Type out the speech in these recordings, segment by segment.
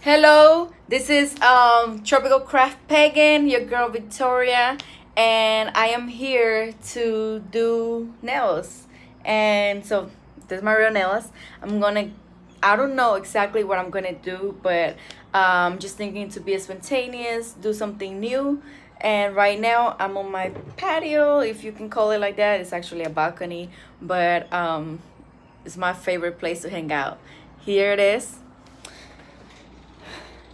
Hello, this is um, Tropical Craft Pagan, your girl Victoria, and I am here to do nails. And so, this is my real nails. I'm gonna, I don't know exactly what I'm gonna do, but um, just thinking to be spontaneous, do something new. And right now, I'm on my patio, if you can call it like that. It's actually a balcony, but um, it's my favorite place to hang out. Here it is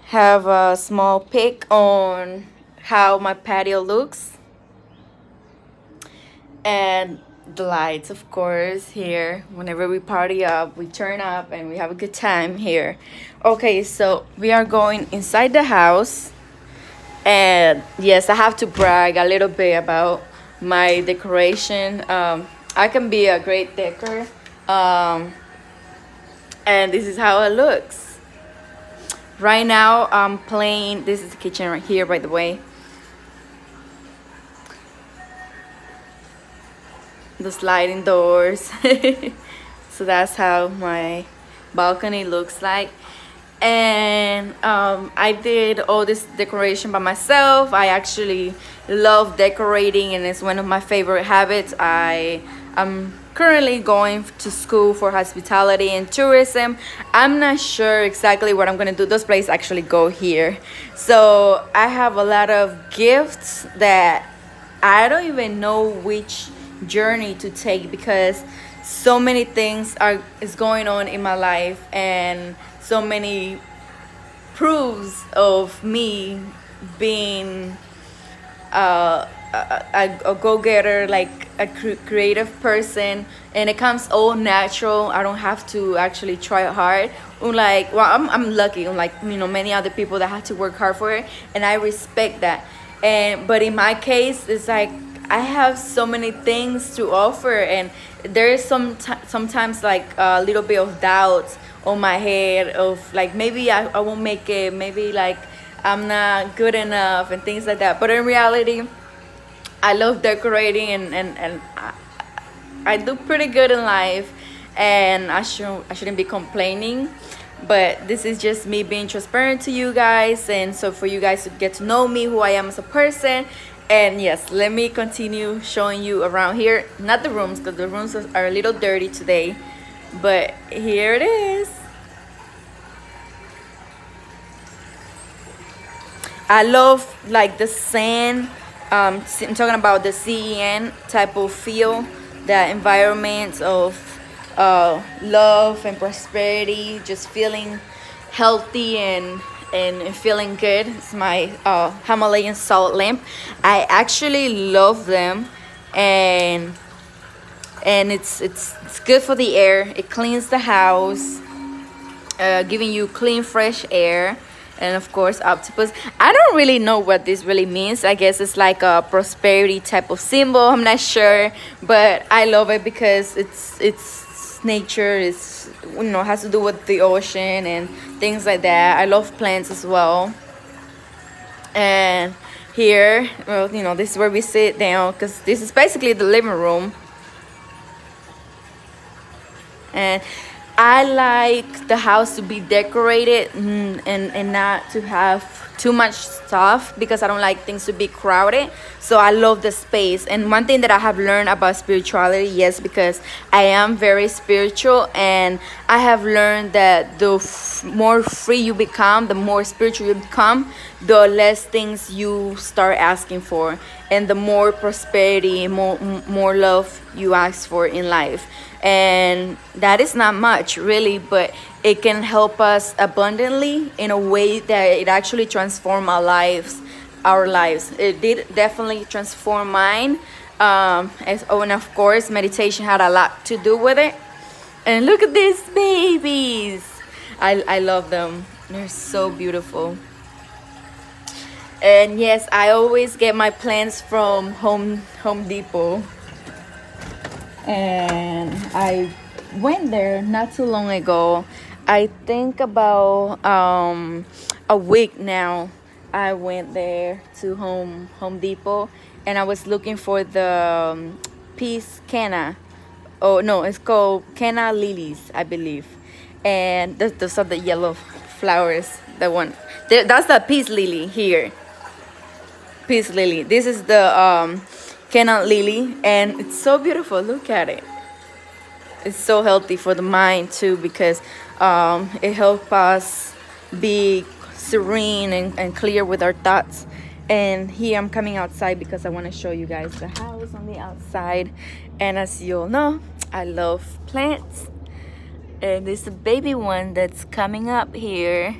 have a small pic on how my patio looks. And the lights of course here. Whenever we party up we turn up and we have a good time here. Okay so we are going inside the house. And yes i have to brag a little bit about my decoration. Um, i can be a great decor um, and this is how it looks Right now, I'm playing. This is the kitchen right here, by the way. The sliding doors. so that's how my balcony looks like. And um, I did all this decoration by myself. I actually love decorating, and it's one of my favorite habits. I am currently going to school for hospitality and tourism. I'm not sure exactly what I'm gonna do. Those places actually go here. So I have a lot of gifts that I don't even know which journey to take because so many things are is going on in my life and so many proofs of me being uh, a, a, go-getter like a creative person and it comes all natural. I don't have to actually try hard. Like well I'm, I'm lucky unlike you know many other people that have to work hard for it and i respect that. And but in my case it's like i have so many things to offer and there is some sometimes like a little bit of doubt on my head of like maybe I, I won't make it maybe like i'm not good enough and things like that. But in reality I love decorating and, and, and I, I do pretty good in life and I, should, I shouldn't be complaining but this is just me being transparent to you guys and so for you guys to get to know me who I am as a person. And yes let me continue showing you around here not the rooms because the rooms are a little dirty today but here it is. I love like the sand um, I'm talking about the Zen type of feel, the environment of uh, love and prosperity, just feeling healthy and and feeling good. It's my uh, Himalayan salt lamp. I actually love them, and and it's it's it's good for the air. It cleans the house, uh, giving you clean, fresh air and of course octopus. I don't really know what this really means. I guess it's like a prosperity type of symbol. I'm not sure but i love it because it's it's nature. It's you know has to do with the ocean and things like that. I love plants as well. And here well you know this is where we sit down because this is basically the living room. And I like the house to be decorated and, and, and not to have too much stuff because I don't like things to be crowded. So I love the space. And one thing that I have learned about spirituality, yes, because I am very spiritual and I have learned that the more free you become, the more spiritual you become, the less things you start asking for and the more prosperity, more more love you ask for in life and that is not much really but it can help us abundantly in a way that it actually transform our lives our lives. It did definitely transform mine um as, oh and of course meditation had a lot to do with it. And look at these babies. I i love them. They're so beautiful. And yes i always get my plants from home home depot. And I went there not too long ago. I think about um, a week now. I went there to Home Home Depot, and I was looking for the um, peace canna. Oh no, it's called canna lilies, I believe. And those are the yellow flowers. The one, that's the peace lily here. Peace lily. This is the um, Canna lily, and it's so beautiful. Look at it. It's so healthy for the mind too because um, it helps us be serene and, and clear with our thoughts. And here I'm coming outside because I want to show you guys the house on the outside. And as you all know I love plants. And there's a baby one that's coming up here.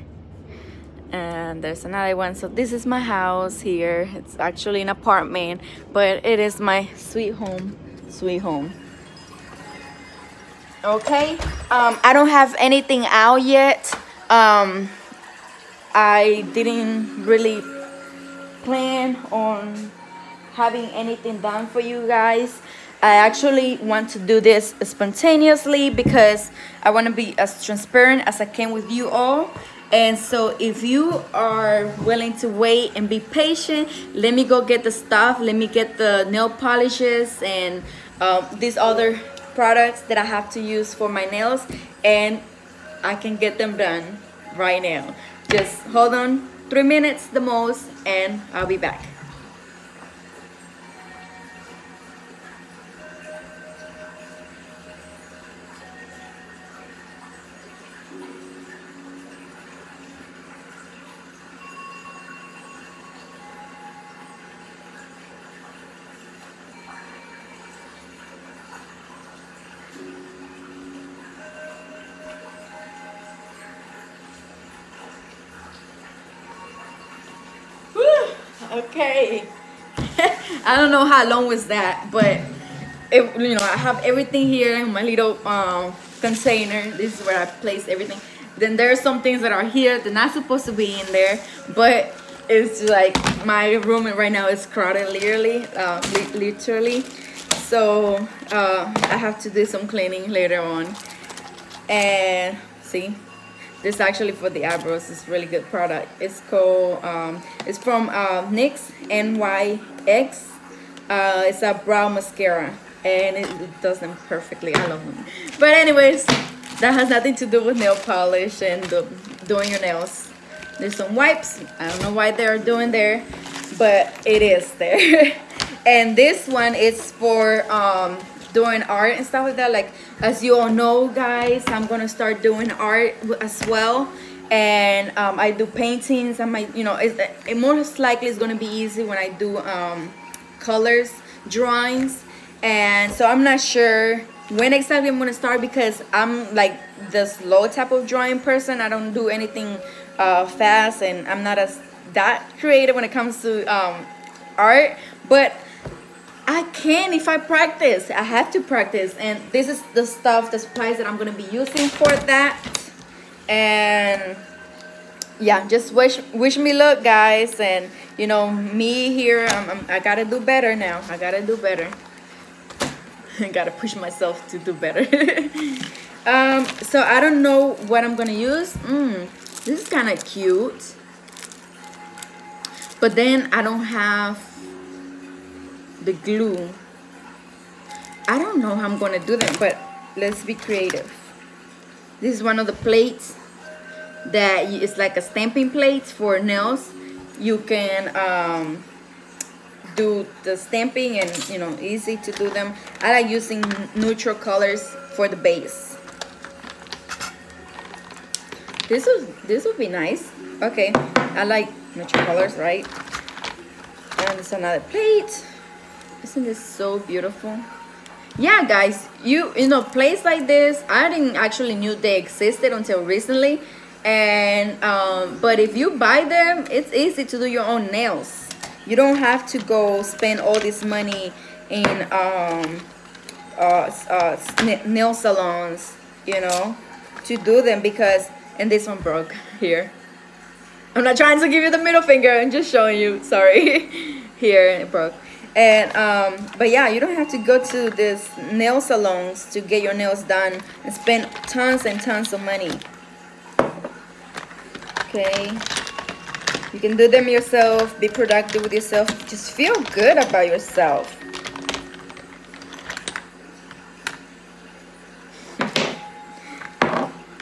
And there's another one. So this is my house here. It's actually an apartment but it is my sweet home. Sweet home okay um, I don't have anything out yet um, I didn't really plan on having anything done for you guys. I actually want to do this spontaneously because I want to be as transparent as I can with you all. And so if you are willing to wait and be patient, let me go get the stuff. Let me get the nail polishes and um, these other products that I have to use for my nails. And I can get them done right now. Just hold on three minutes the most and I'll be back. Okay. I don't know how long was that but it you know i have everything here in my little um, container. This is where i place everything. Then there are some things that are here they're not supposed to be in there but it's like my room right now is crowded literally uh, literally. So uh, i have to do some cleaning later on. And see this actually for the eyebrows is really good product. It's called um, it's from uh, NYX NYX uh, it's a brow mascara and it, it does them perfectly. I love them. But anyways that has nothing to do with nail polish and doing your nails. There's some wipes. I don't know why they're doing there but it is there. And this one is for um, doing art and stuff like that. Like as you all know guys i'm gonna start doing art as well. And um, i do paintings. I might you know it, it most likely is gonna be easy when i do um, colors drawings. And so i'm not sure when exactly i'm gonna start because i'm like the slow type of drawing person. I don't do anything uh, fast and i'm not as that creative when it comes to um, art. But I can if I practice. I have to practice. And this is the stuff, the supplies that I'm going to be using for that. And yeah, just wish wish me luck, guys. And, you know, me here, I'm, I'm, i got to do better now. I got to do better. I got to push myself to do better. um, so I don't know what I'm going to use. Mm, this is kind of cute. But then I don't have the glue. I don't know how I'm to do them, but let's be creative. This is one of the plates that is like a stamping plate for nails. You can um, do the stamping and, you know, easy to do them. I like using neutral colors for the base. This would, this would be nice. Okay, I like neutral colors, right? And it's another plate. Isn't this so beautiful? Yeah, guys, you you know, plates like this, I didn't actually knew they existed until recently. And um, but if you buy them, it's easy to do your own nails. You don't have to go spend all this money in um, uh, uh, nail salons, you know, to do them because and this one broke here. I'm not trying to give you the middle finger. I'm just showing you. Sorry. here it broke and um, but yeah you don't have to go to this nail salons to get your nails done and spend tons and tons of money. Okay? You can do them yourself be productive with yourself just feel good about yourself.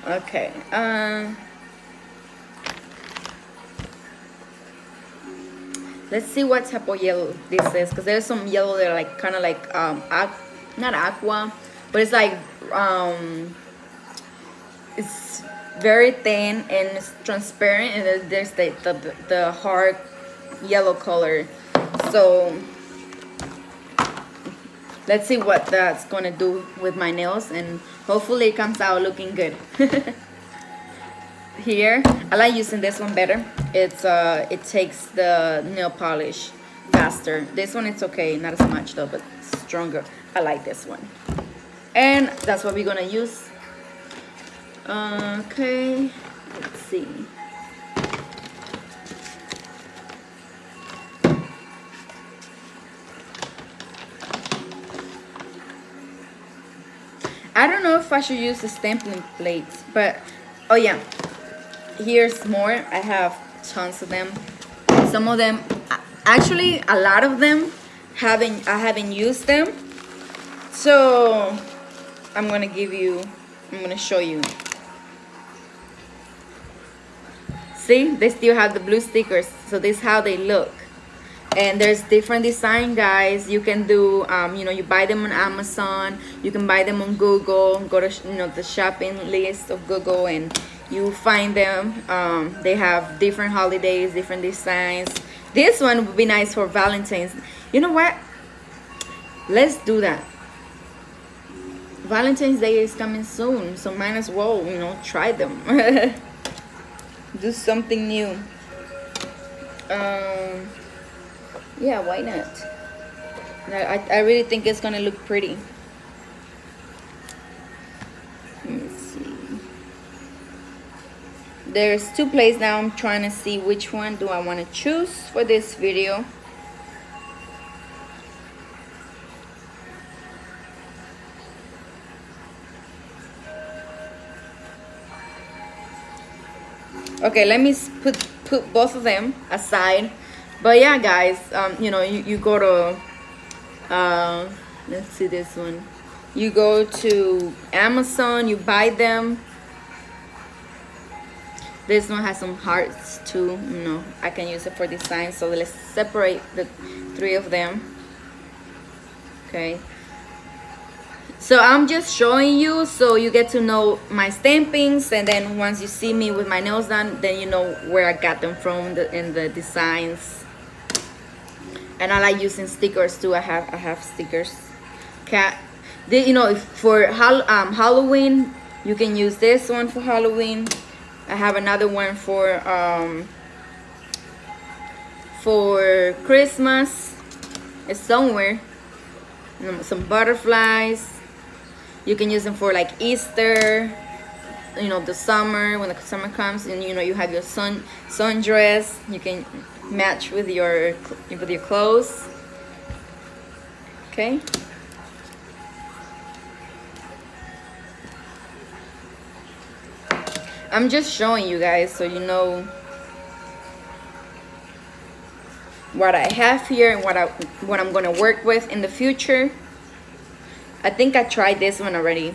Okay um let's see what type of yellow this is because there's some yellow that are like kind of like um not aqua but it's like um it's very thin and it's transparent and there's the the, the hard yellow color. So let's see what that's gonna do with my nails and hopefully it comes out looking good here. I like using this one better. It's uh it takes the nail polish faster. This one it's okay not as much though but stronger. I like this one. And that's what we're gonna use. Okay let's see. I don't know if I should use the stamping plates but oh yeah here's more. I have tons of them. Some of them actually a lot of them haven't I haven't used them. So I'm gonna give you I'm gonna show you. See they still have the blue stickers so this is how they look. And there's different design guys. You can do um, you know you buy them on Amazon. You can buy them on Google. Go to you know the shopping list of Google and you find them um, they have different holidays different designs. This one would be nice for Valentine's. You know what? Let's do that. Valentine's Day is coming soon so might as well you know try them. Do something new. Um, yeah why not? I, I really think it's gonna look pretty there's two plays now. I'm trying to see which one do I want to choose for this video. Okay let me put put both of them aside. But yeah guys um, you know you, you go to uh, let's see this one. You go to Amazon you buy them this one has some hearts too you know I can use it for design. So let's separate the three of them. Okay. So I'm just showing you so you get to know my stampings and then once you see me with my nails done then you know where I got them from the, in the designs. And I like using stickers too. I have I have stickers. Cat you know for um, Halloween you can use this one for Halloween I have another one for um, for Christmas. It's somewhere. Some butterflies. You can use them for like Easter. You know, the summer when the summer comes, and you know you have your sun sundress. You can match with your with your clothes. Okay. I'm just showing you guys so you know what I have here and what I what I'm gonna work with in the future. I think I tried this one already.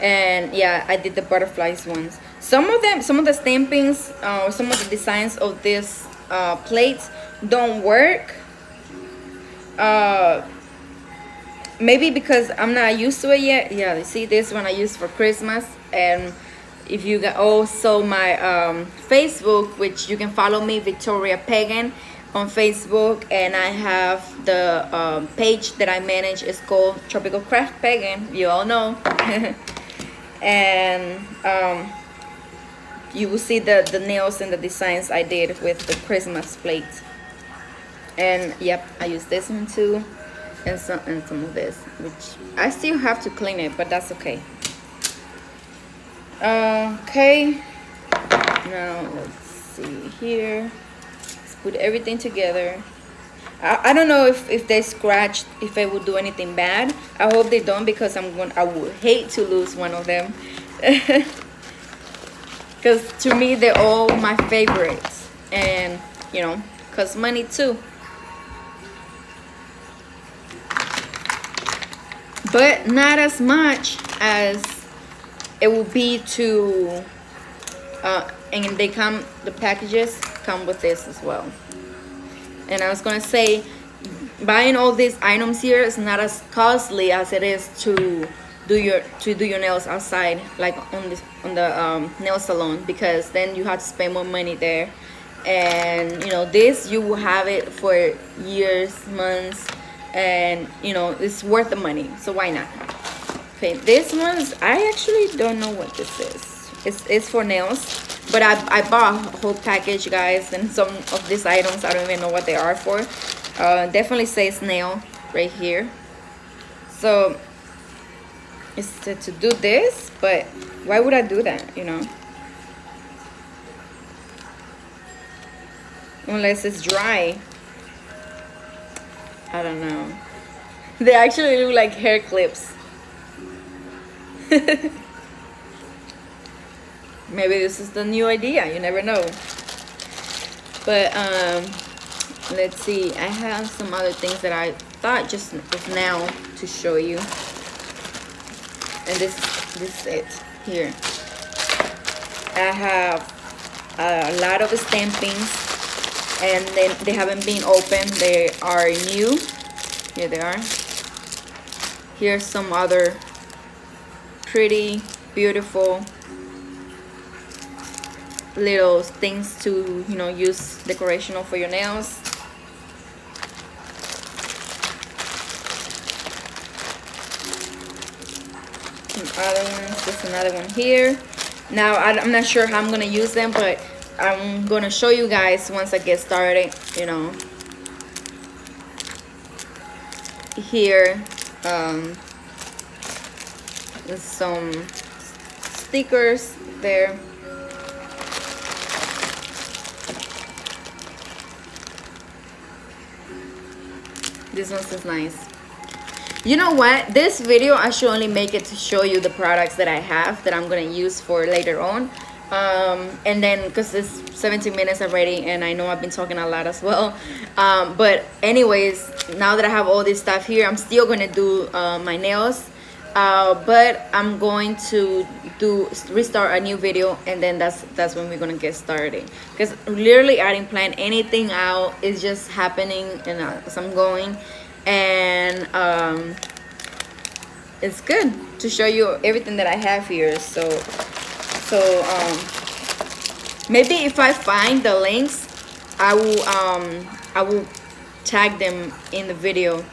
And yeah, I did the butterflies ones. Some of them, some of the stampings, uh, some of the designs of this uh, plates don't work. Uh, maybe because I'm not used to it yet. Yeah, you see this one I used for Christmas and if you got also my um, Facebook which you can follow me Victoria Pagan on Facebook. And I have the um, page that I manage. It's called Tropical Craft Pagan. You all know. And um, you will see the the nails and the designs I did with the Christmas plate. And yep I use this one too. And some and some of this which I still have to clean it but that's okay okay. Now let's see here. Let's put everything together. I, I don't know if, if they scratched if they would do anything bad. I hope they don't because I'm going I would hate to lose one of them. Because to me they're all my favorites. And you know cause money too. But not as much as it will be to uh, and they come the packages come with this as well. And I was gonna say buying all these items here is not as costly as it is to do your to do your nails outside like on this on the um, nail salon because then you have to spend more money there. And you know this you will have it for years months and you know it's worth the money so why not okay this one's I actually don't know what this is. It's, it's for nails but I, I bought a whole package guys and some of these items I don't even know what they are for. Uh, definitely says nail right here. So it's to, to do this but why would I do that you know? Unless it's dry. I don't know. They actually look like hair clips maybe this is the new idea you never know. But um let's see I have some other things that I thought just now to show you. And this this is it here. I have a lot of stampings and then they haven't been opened they are new. Here they are. Here's some other pretty beautiful little things to you know use decorational for your nails. Some other ones just another one here. Now I'm not sure how I'm gonna use them but I'm gonna show you guys once I get started you know. Here um, some stickers there. This one is nice. You know what? This video I should only make it to show you the products that I have that I'm gonna use for later on. Um, and then because it's 17 minutes already and I know I've been talking a lot as well. Um, but anyways now that I have all this stuff here I'm still gonna do uh, my nails uh, but I'm going to do restart a new video and then that's that's when we're gonna get started. Because literally I didn't plan anything out. It's just happening and as I'm going. And um, it's good to show you everything that I have here. So so um, maybe if I find the links I will um, I will tag them in the video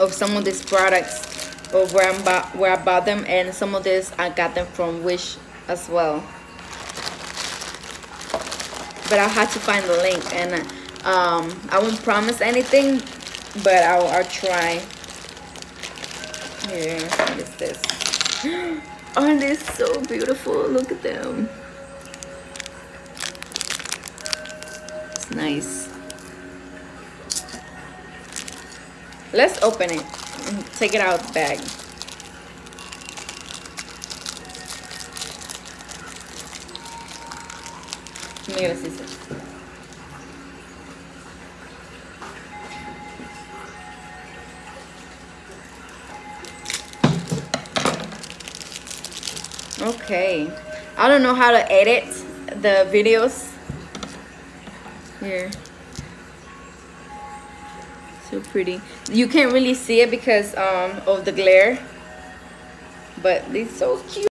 of some of these products of where bought, where I bought them and some of this I got them from Wish as well but I had to find the link and um, I won't promise anything but I'll, I'll try here what is this Aren't they so beautiful? Look at them. It's nice. Let's open it take it out of the bag. Let me scissors. okay I don't know how to edit the videos here so pretty you can't really see it because um, of the glare. But they're so cute